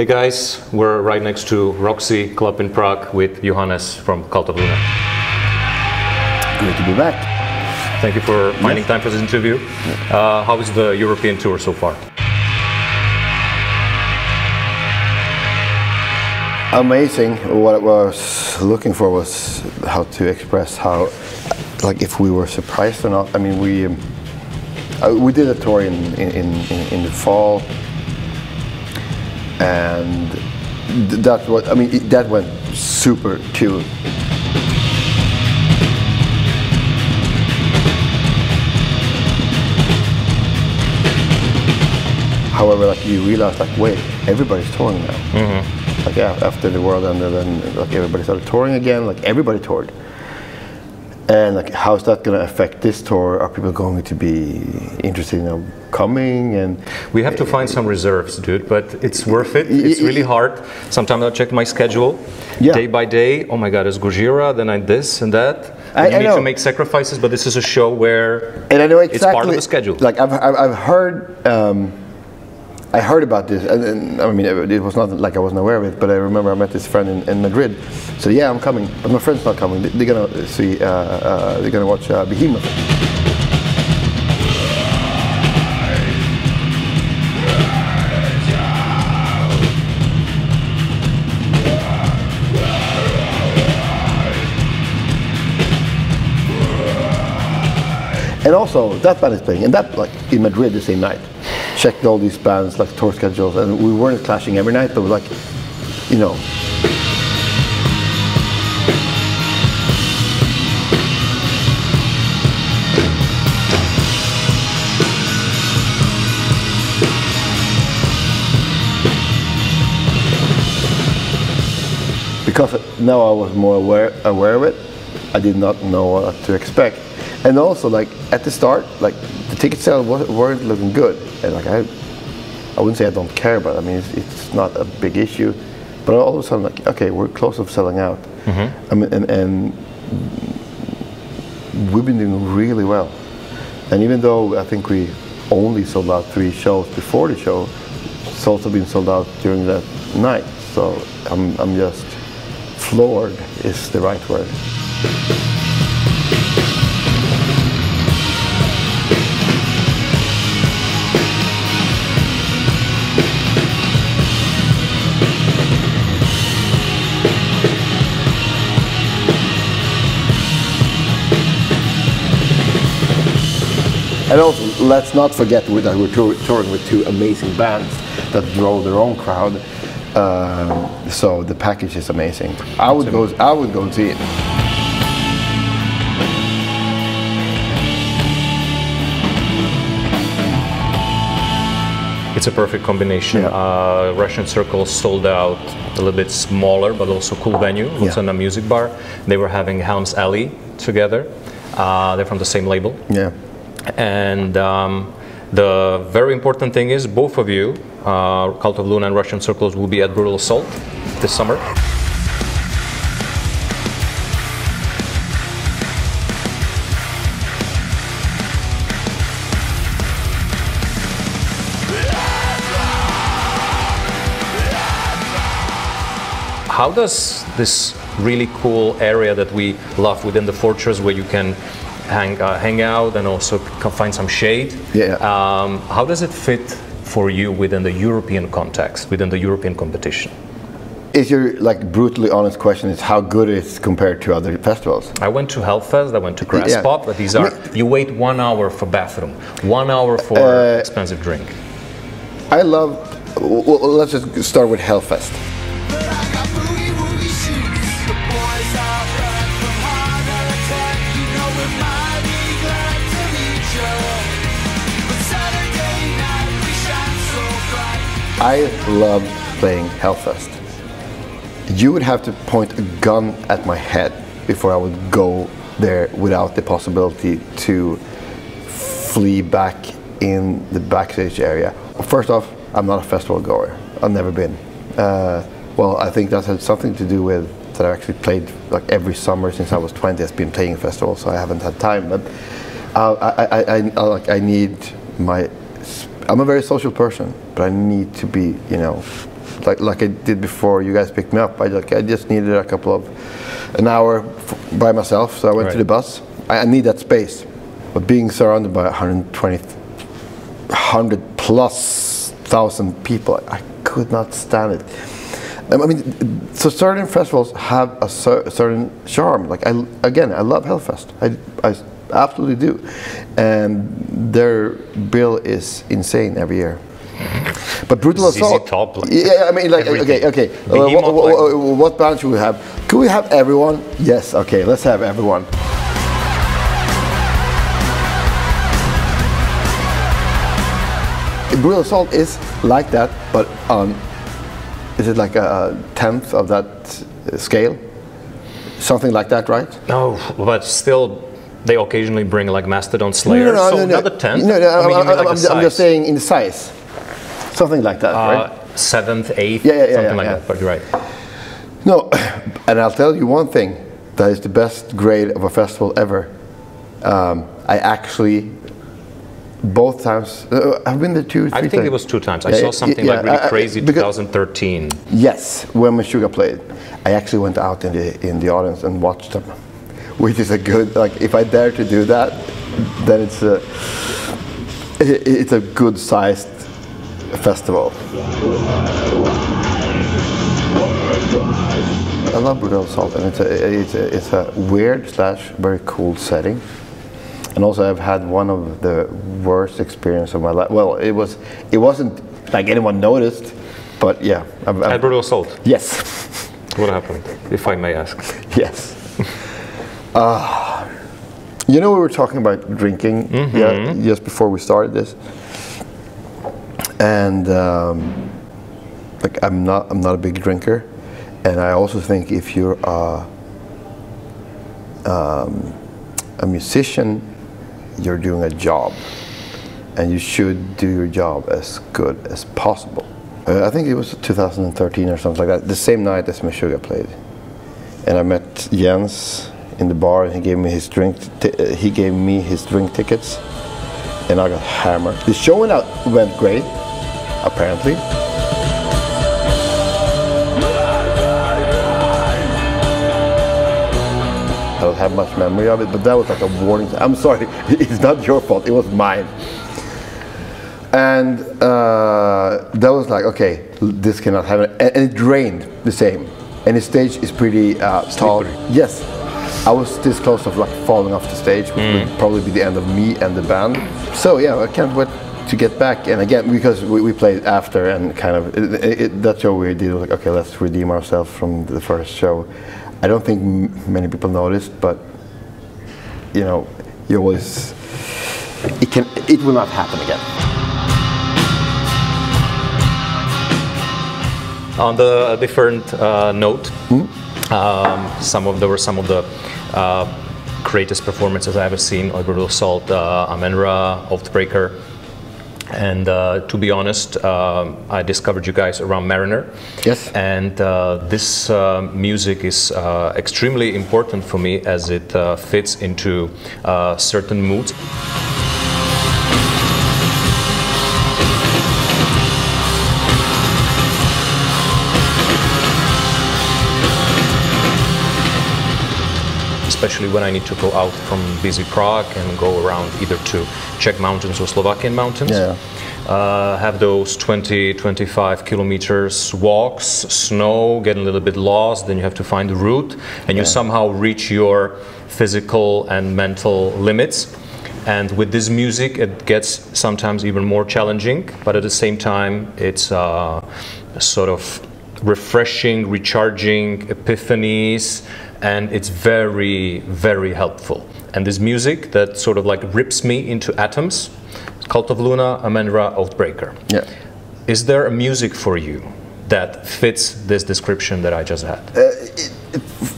Hey guys, we're right next to Roxy Club in Prague with Johannes from Cult of Luna. Great to be back. Thank you for finding time for this interview. Uh, how is the European tour so far? Amazing. What I was looking for was how to express how, like, if we were surprised or not. I mean, we um, uh, we did a tour in in, in, in the fall, and th- that's what I mean. That went super too. However, like you realize, like, wait, everybody's touring now. Mm-hmm. Like yeah, after the world ended, and like everybody started touring again. Like everybody toured. And like, how is that going to affect this tour? Are people going to be interested in coming? And We have to find some reserves, dude, but it's worth it. It's really hard. Sometimes I check my schedule Yeah. day by day. Oh my God, it's Gojira, then I this and that. I- And you I need know. to make sacrifices, but this is a show where and I know exactly. it's part of the schedule. Like I've I've, I've heard. Um, I heard about this, and, and I mean, it, was not like I wasn't aware of it, but I remember I met this friend in, in Madrid. So yeah, I'm coming, but my friend's not coming. They- They're gonna see, uh, uh, they're gonna watch uh, Behemoth. And also, that band is playing, and that like in Madrid the same night. Checked all these bands like tour schedules, and we weren't clashing every night, but like, you know, because now I was more aware aware of it, I did not know what to expect. And also, like at the start, like the ticket sales weren't looking good, and like I, I wouldn't say I don't care, but I mean it's, it's not a big issue. But all of a sudden, like okay, we're close of selling out. Mm-hmm. I mean, and, and we've been doing really well. And even though I think we only sold out three shows before the show, it's also been sold out during that night. So I'm, I'm just floored is the right word. And also, let's not forget that we're tour- touring with two amazing bands that draw their own crowd. Um, so the package is amazing. I would go. I would go and see it. It's a perfect combination. Yeah. Uh, Russian Circle sold out a little bit smaller, but also cool venue. It was Yeah. in a music bar. They were having Helms Alee together. Uh, they're from the same label. Yeah. And um, the very important thing is both of you, uh, Cult of Luna and Russian Circles, will be at Brutal Assault this summer. How does this really cool area that we love within the fortress, where you can hang, uh, hang out and also find some shade, Yeah. um, how does it fit for you within the European context, within the European competition? Is your like brutally honest question is how good it is compared to other festivals? I went to Hellfest, I went to Grass Yeah. Pop, but these are, you wait one hour for bathroom, one hour for Uh, expensive drink. I love. w- w- let's just start with Hellfest. I love playing Hellfest. You would have to point a gun at my head before I would go there without the possibility to flee back in the backstage area. First off, I'm not a festival goer. I've never been. Uh, well, I think that had something to do with that I actually played like every summer since I was 20. I've been playing festivals, so I haven't had time. But uh, I, I, I, I, like, I need my. I'm a very social person, but I need to be, you know, like like I did before you guys picked me up. I like I just needed a couple of an hour f- by myself, so I went to the bus. I, I need that space, but being surrounded by 120, 100 plus thousand people, I could not stand it. I mean, so certain festivals have a cer- certain charm. Like I, again, I love Hellfest. I, I absolutely do, and their bill is insane every year. But brutal assault. Top, like yeah, I mean, like everything. okay, okay. Uh, what, what, what, band should we have? Could we have everyone? Yes. Okay, let's have everyone. Brutal assault is like that, but on is it like a tenth of that scale? Something like that, right? No, but still, they occasionally bring like Mastodon Slayer. so not a tenth. No, no, I mean, you I'm, like I'm- I'm just saying in size. Something like that, right? Uh, seventh, eighth, Yeah, yeah, yeah, something like that. But you're right. No, and I'll tell you one thing that is the best grade of a festival ever. Um, I actually, both times, uh, I've been there two, three I think times. it was two times. I Yeah, saw something yeah, like really I- I- crazy because- 2013. Yes, when Meshuggah played, I actually went out in the in the audience and watched them, which is a good like. If I dare to do that, then it's a it's a good sized festival. I love Brutal Assault, and it's a it's a it's a weird slash very cool setting. And also, I've had one of the worst experience of my life. Well, it was it wasn't like anyone noticed, but yeah, I've, I've, At Brutal Assault, Yes, what happened, if I may ask? yes. Uh, you know, we were talking about drinking yeah, just before we started this, and um, like I'm not, I'm not a big drinker, and I also think if you're a, um, a musician, you're doing a job, and you should do your job as good as possible. Uh, I think it was 2013 or something like that. The same night as Meshuggah played, and I met Jens in the bar, and he gave me his drink. T- uh, he gave me his drink tickets, and I got hammered. The show went out went great, apparently. I don't have much memory of it, but that was like a warning. I'm sorry, it's not your fault. It was mine. And uh, that was like, okay, this cannot happen. And, it rained the same. And the stage is pretty uh, tall. Yes, I was this close of like falling off the stage, which would probably be the end of me and the band. So yeah, I can't wait to get back. And again, because we, we played after and kind of it, it, it- that show we did was like, okay, let's redeem ourselves from the first show. I don't think m- many people noticed, but you know, you always it can it will not happen again. On the different uh, note, um, some of there were some of the greatest performances I've ever seen: Brutal Assault, uh, Amenra, Oathbreaker. And uh, to be honest, um, I discovered you guys around Mariner. Yes. And uh, this uh, music is uh, extremely important for me as it uh, fits into uh, certain moods. Especially when I need to go out from busy Prague and go around either to Czech mountains or Slovakian mountains. Yeah. Uh, have those 20, 25 kilometers walks, snow, get a little bit lost, then you have to find the route, and you somehow reach your physical and mental limits. And with this music, it gets sometimes even more challenging, but at the same time, it's uh, sort of refreshing, recharging, epiphanies, and it's very, very helpful. And this music that sort of like rips me into atoms, Cult of Luna, Amenra, Oathbreaker. Yeah. Is there a music for you that fits this description that I just had?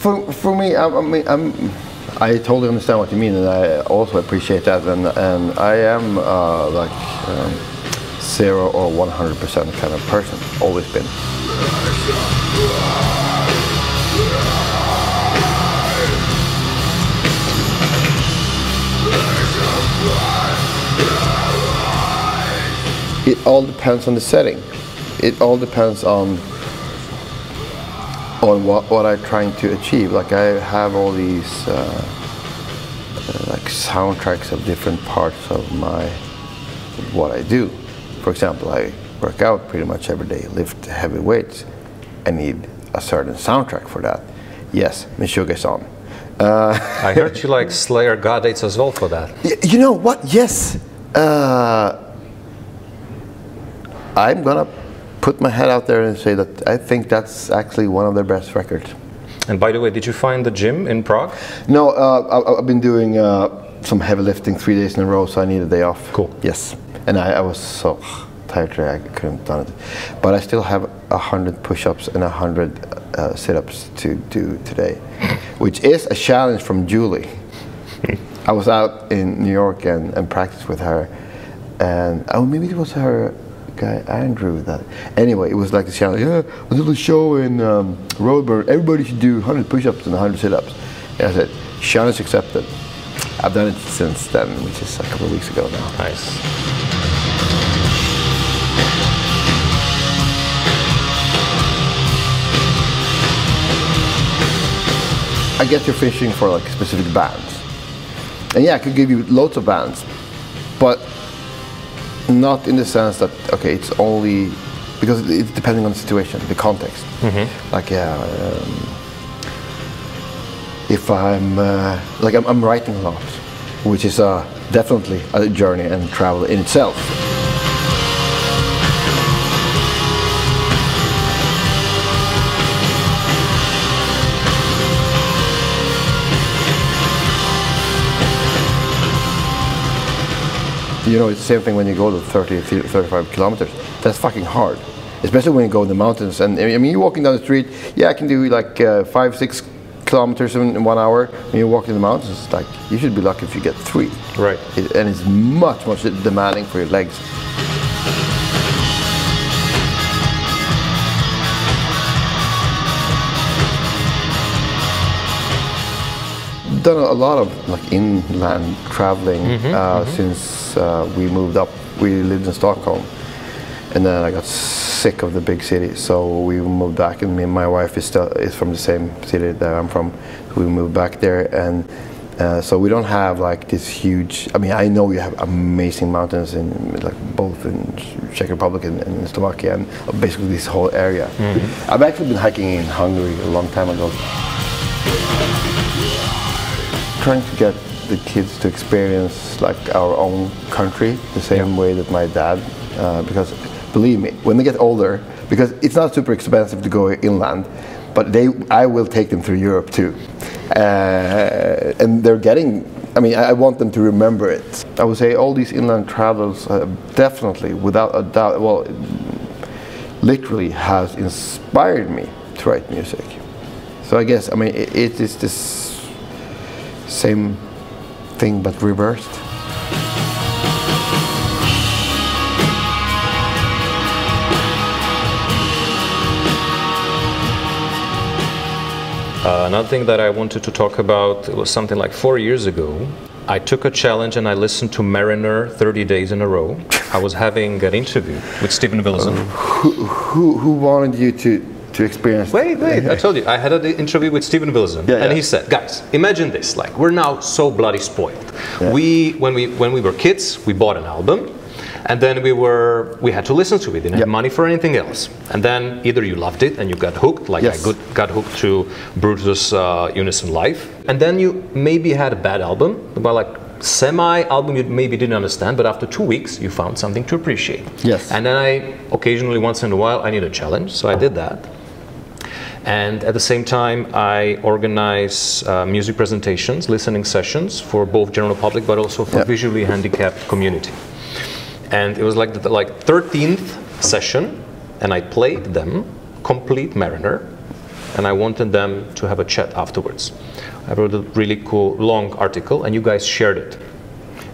For, for me, I, I mean, I'm, I totally understand what you mean, and I also appreciate that. And, and I am uh, like um, zero or 100% kind of person, always been. It all depends on the setting. it all depends on on what, what I'm trying to achieve. Like I have all these uh, uh, like soundtracks of different parts of my what I do. For example, I work out pretty much every day, lift heavy weights. I need a certain soundtrack for that. Yes, Meshuggah song. Uh, I heard you like Slayer God Hates as well for that. You know what? Yes. Uh, I'm gonna put my head out there and say that I think that's actually one of their best records. And by the way, did you find the gym in Prague? No, uh, I, I've been doing uh, some heavy lifting three days in a row, so I need a day off. Cool. Yes, and I, I was so tired today I couldn't done it, but I still have a hundred push-ups and a hundred uh, sit-ups to do today, which is a challenge from Julie. I was out in New York and, and practiced with her, and oh maybe it was her guy Andrew that. Anyway, it was like a challenge. Yeah, a little show in um, Roadburn. Everybody should do 100 push-ups and 100 sit-ups. And I said, challenge accepted. I've done it since then, which is a couple of weeks ago now. Nice. I guess you're fishing for like specific bands. And yeah, I could give you loads of bands, but not in the sense that okay, it's only because it's depending on the situation, the context. Like yeah, um, if I'm uh, like I'm, I'm writing a lot, which is uh, definitely a journey and travel in itself. You know, it's the same thing when you go to 30, 35 kilometers. That's fucking hard. Especially when you go in the mountains. And I mean, you're walking down the street, yeah, I can do like uh, five, six kilometers in, one hour. When you walk in the mountains, it's like, you should be lucky if you get three. Right. It, and it's much, much demanding for your legs. done a lot of like inland traveling uh, since uh, we moved up. We lived in Stockholm, and then I got sick of the big city, so we moved back. And me and my wife is still is from the same city that I'm from. We moved back there, and uh, so we don't have like this huge. I mean, I know you have amazing mountains in like both in Czech Republic and, and Slovakia, and basically this whole area. I've actually been hiking in Hungary a long time ago trying to get the kids to experience like our own country the same way that my dad uh, because believe me when they get older because it's not super expensive to go inland but they i will take them through europe too. Uh, and they're getting i mean i I want them to remember it. I would say all these inland travels uh, definitely without a doubt well literally has inspired me to write music. So i guess i mean it, it is this same thing but reversed. Uh, another thing that I wanted to talk about was something like four years ago. I took a challenge and I listened to Mariner 30 days in a row. I was having an interview with Steven Wilson. Who, who, who wanted you to, to experience Wait, wait, I told you, I had an interview with Steven Wilson, Yeah, and yeah. he said, guys, imagine this, like, we're now so bloody spoiled. We, when we, when we were kids, we bought an album, and then we were, we had to listen to it, didn't Yep. have money for anything else. And then either you loved it and you got hooked, like Yes. I got, got hooked to Brutus uh, Unison Life. and then you maybe had a bad album, but like semi album you maybe didn't understand, but after two weeks you found something to appreciate. Yes. And then I occasionally, once in a while, I need a challenge, so I did that. And at the same time, I organize uh, music presentations, listening sessions for both general public, but also for Yeah. visually handicapped community. And it was like the like 13th session, and I played them complete Mariner, and I wanted them to have a chat afterwards. I wrote a really cool long article, and you guys shared it.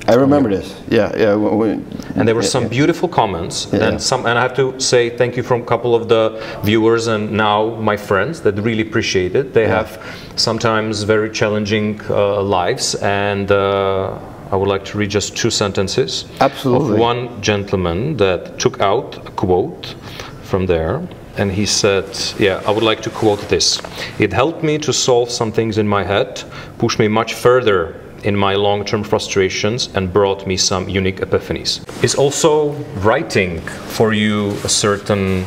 I remember this. Yeah, yeah. w- w- And there were yeah, some beautiful comments, Yeah. and some. And I have to say thank you from a couple of the viewers and now my friends that really appreciate it. They have sometimes very challenging uh, lives, and uh, I would like to read just two sentences Absolutely. of one gentleman that took out a quote from there, and he said, "Yeah, I would like to quote this. It helped me to solve some things in my head, pushed me much further." In my long term frustrations and brought me some unique epiphanies. Is also writing for you a certain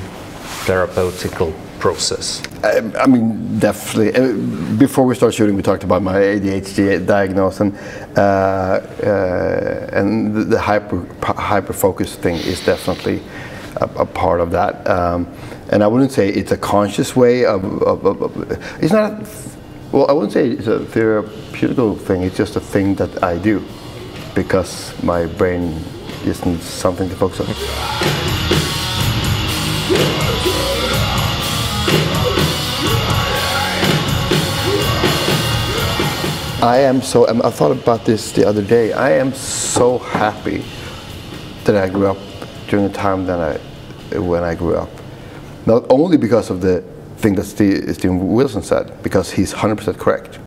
therapeutical process? I, I mean, definitely. Uh, Before we start shooting, we talked about my ADHD diagnosis, and, uh, uh, and the, hyper hyper focus thing is definitely a, a part of that. Um, and I wouldn't say it's a conscious way of. of, of, of it's not. Well, I wouldn't say it's a therapeutical thing. It's just a thing that I do because my brain isn't something to focus on. I am so. I thought about this the other day. I am so happy that I grew up during the time that I, when I grew up. Not only because of the thing that Steve, Steven Wilson said, because he's 100% correct.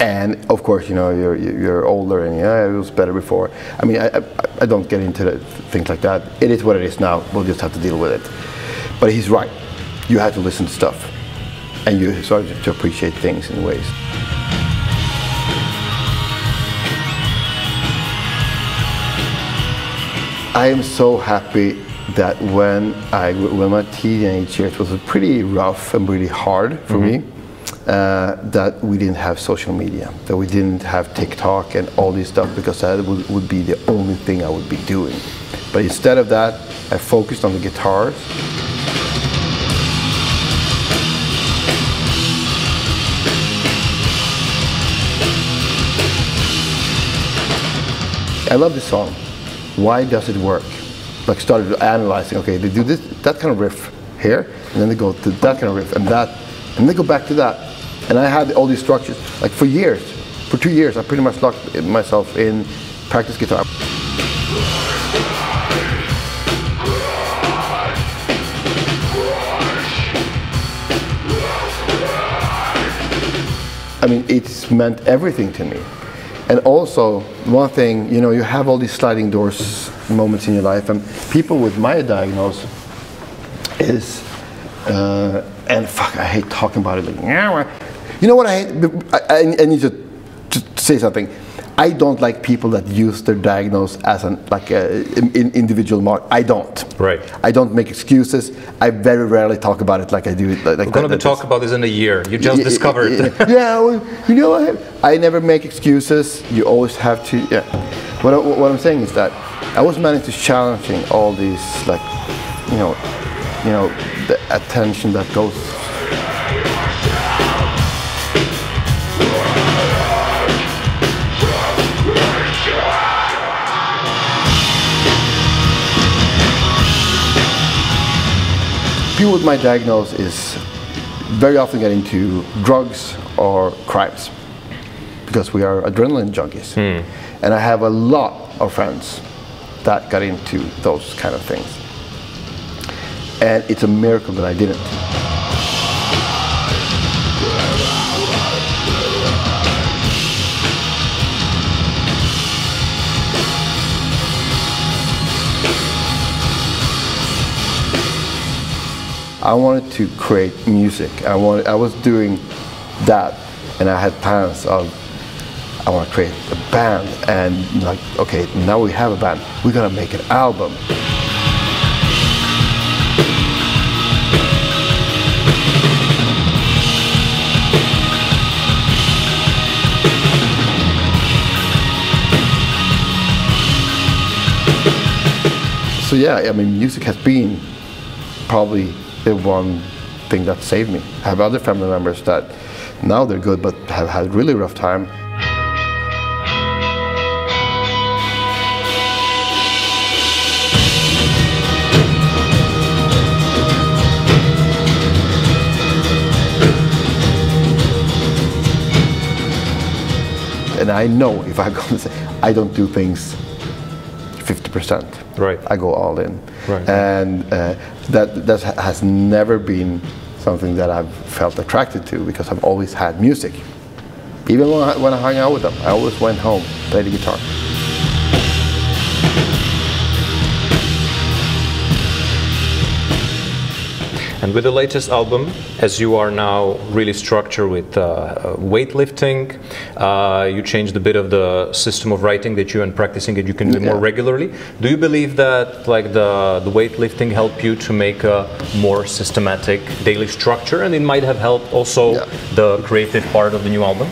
And of course, you know, you're, you're older and yeah, it was better before. I mean, I, I, I don't get into the, things like that. It is what it is now. We'll just have to deal with it. But he's right. You have to listen to stuff. And you start to appreciate things in ways. I am so happy that when I when my teenage years was pretty rough and really hard for me, uh, that we didn't have social media, that we didn't have TikTok and all this stuff because that would, would be the only thing I would be doing. But instead of that, I focused on the guitars. I love this song. Why does it work? Like started analyzing. Okay, they do this, that kind of riff here, and then they go to that kind of riff and that, and they go back to that. And I had all these structures like for years. For two years, I pretty much locked myself in practice guitar. I mean, it's meant everything to me. And also, one thing, you know, you have all these sliding doors moments in your life, and people with my diagnosis is, uh, and fuck, I hate talking about it. Like, you know what I hate? I, I, I need to, to say something. I don't like people that use their diagnosis as an like a in, individual mark. I don't. Right. I don't make excuses. I very rarely talk about it like I do. Like, We're going to talk about this in a year. You just yeah, discovered. Yeah, yeah, well, you know what? I never make excuses. You always have to. Yeah. What, I, what I'm saying is that I was managed to challenging all these like, you know, you know, the attention that goes. People with my diagnosis is very often get into drugs or crimes because we are adrenaline junkies. Hmm. And I have a lot of friends that got into those kind of things. And it's a miracle that I didn't. I wanted to create music. I wanted, I was doing that, and I had plans of I want to create a band, and like, okay, now we have a band. We're gonna make an album. So yeah, I mean, music has been probably the one thing that saved me. I have other family members that now they're good, but have had really rough time. And I know if I'm going to say, I don't do things 50%. Right. I go all in. Right. And uh, that, that has never been something that I've felt attracted to because I've always had music. Even when I, when I hung out with them, I always went home, played the guitar. And with the latest album, as you are now really structured with uh, uh, weightlifting, uh, you changed a bit of the system of writing that you and practicing it. You can do it more regularly. Do you believe that like the the weightlifting helped you to make a more systematic daily structure, and it might have helped also Yeah. the creative part of the new album?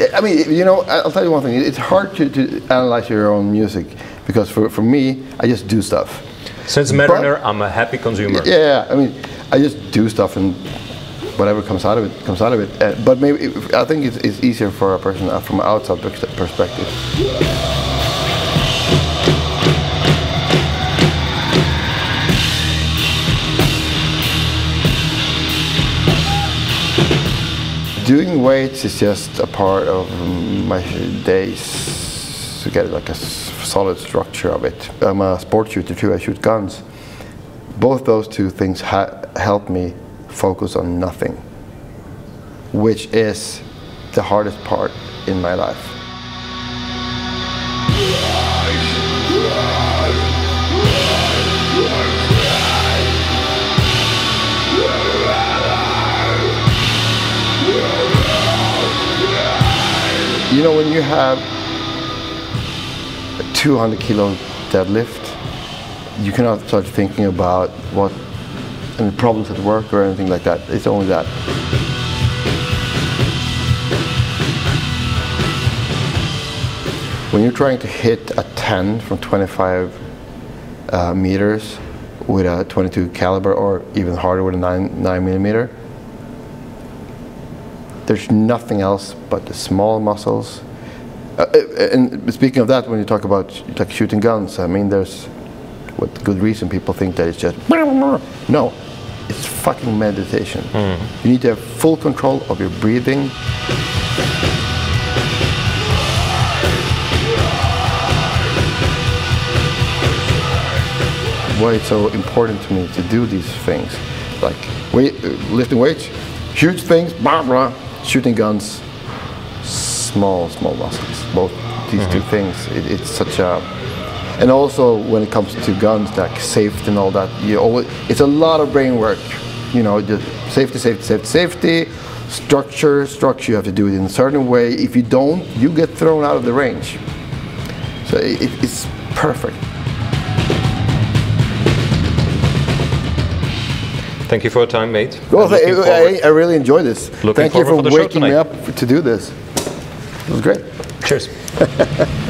It- I mean, you know, I'll tell you one thing. It's hard to, to analyze your own music because for, for me, I just do stuff. Since Mariner, I'm a happy consumer. Yeah, I mean, I just do stuff and whatever comes out of it comes out of it. Uh, but maybe I think it's, it's easier for a person uh, from an outside perspective. Doing weights is just a part of my days to get like a solid structure of it. I'm a sport shooter too. I shoot guns. Both those two things help me focus on nothing, which is the hardest part in my life. You know, when you have 200 kilo deadlift, you cannot start thinking about what any problems at work or anything like that. It's only that. When you're trying to hit a 10 from 25 uh, meters with a 22 caliber or even harder with a 9, 9 millimeter, there's nothing else but the small muscles. Uh, uh, and speaking of that, when you talk about like shooting guns, I mean, there's what good reason people think that it's just no, it's fucking meditation. You need to have full control of your breathing. Why it's so important to me to do these things, like weight, uh, lifting weights, huge things, blah blah, shooting guns, small small muscles. Both these two mm-hmm. things. It, it's such a and also when it comes to guns like safety and all that you always, it's a lot of brain work. You know just safety safety safety safety structure structure you have to do it in a certain way. If you don't you get thrown out of the range. So it, it's perfect. Thank you for your time, mate. well I, I, I really enjoyed this. Looking thank you for waking me up to do this it was great Cheers.